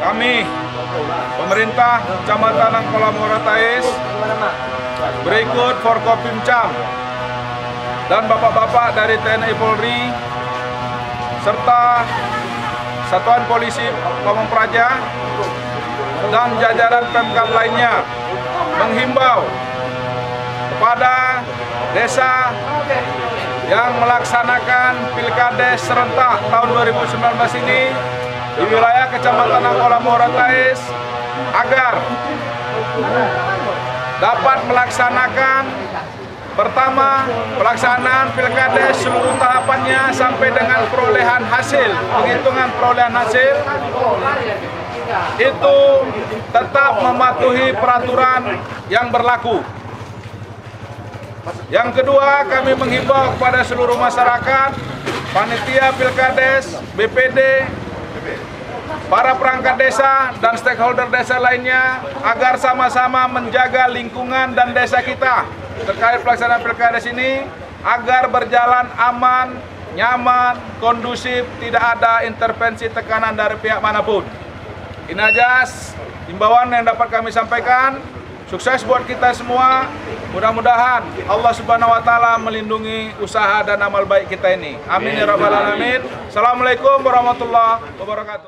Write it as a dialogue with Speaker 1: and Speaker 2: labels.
Speaker 1: kami pemerintah Kecamatan Angkola Moratais berikut Forkopimcam dan bapak-bapak dari TNI Polri serta Satuan Polisi Pamong Praja dan jajaran Pemkab lainnya menghimbau kepada desa yang melaksanakan Pilkades serentak tahun 2019 ini di wilayah Kecamatan Angkola Moratais agar dapat melaksanakan pertama pelaksanaan Pilkades seluruh tahapannya sampai dengan perolehan hasil penghitungan perolehan hasil itu tetap mematuhi peraturan yang berlaku. Yang kedua, kami menghimbau kepada seluruh masyarakat, panitia Pilkades, BPD, para perangkat desa dan stakeholder desa lainnya agar sama-sama menjaga lingkungan dan desa kita terkait pelaksanaan Pilkades ini agar berjalan aman, nyaman, kondusif, tidak ada intervensi tekanan dari pihak mana pun. Ini aja himbauan yang dapat kami sampaikan. Sukses buat kita semua. Mudah-mudahan Allah Subhanahu wa taala melindungi usaha dan amal baik kita ini. Amin ya rabbal alamin. Assalamualaikum warahmatullahi wabarakatuh.